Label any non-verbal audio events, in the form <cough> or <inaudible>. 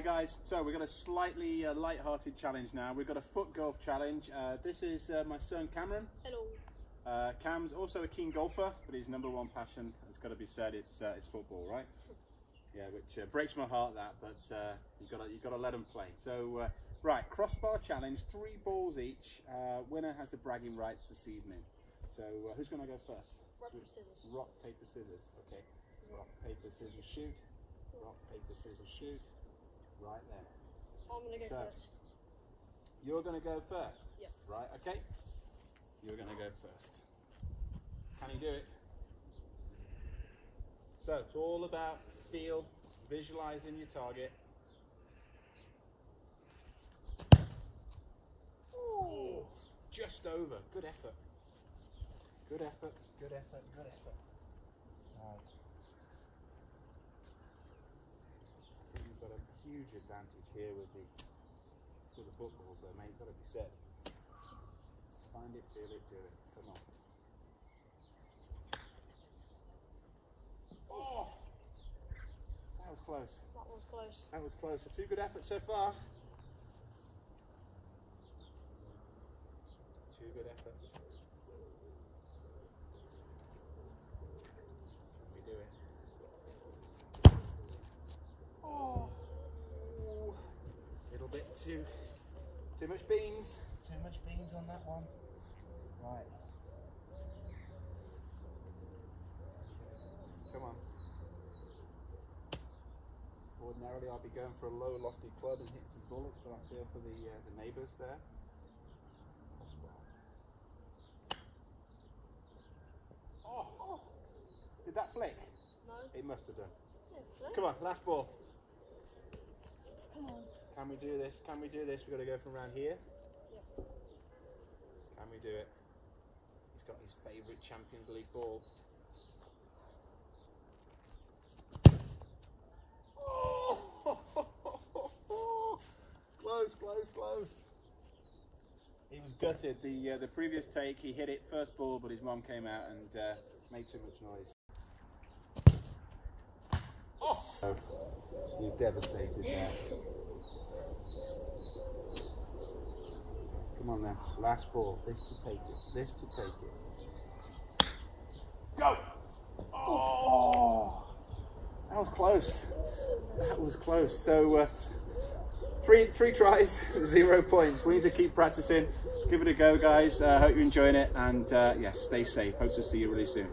Hi guys, so we've got a slightly uh, light-hearted challenge now. We've got a foot golf challenge. Uh, this is uh, my son Cameron. Hello. Uh, Cam's also a keen golfer, but his number one passion, has got to be said, it's, uh, it's football, right? <laughs> Yeah, which uh, breaks my heart that, but uh, you've got to you've got to let him play. So, uh, right, crossbar challenge, three balls each. Uh, winner has the bragging rights this evening. So, uh, who's going to go first? Rock, paper, scissors. Rock, paper, scissors. Okay. Rock, paper, scissors, shoot. Rock, paper, scissors, shoot. Right there. I'm gonna go So- first. You're going to go first. Yep. Right, okay. You're going to go first. Can you do it? So it's all about feel, visualizing your target. Oh, just over. Good effort. Good effort. Good effort. Good effort. Right. I think you've got a huge advantage here with the with the footballs, though, mate. Got to be said. Find it, feel it, do it. Come on. Oh, that was close. That was close. That was close. So two good efforts so far. Two good efforts. We do it. Oh, little bit too, too much beans. Too much beans on that one. Right. Come on. Ordinarily, I'd be going for a low, lofty club and hit some bullets, but I feel for the uh, the neighbours there. Oh, oh! Did that flick? No. It must have done. Yeah. Come on, last ball. Come on. Can we do this? Can we do this? We've got to go from around here. Yep. Can we do it? He's got his favourite Champions League ball. Oh! <laughs> close, close, close. He was gutted. The uh, the previous take, he hit it first ball, but his mum came out and uh, made too much noise. Oh! He's devastated now. <laughs> Come on last ball. This to take it. This to take it. Go! Oh! That was close. That was close. So uh, three three tries, <laughs> zero points. We need to keep practicing. Give it a go, guys. uh, hope you're enjoying it, and uh, yes, stay safe. Hope to see you really soon.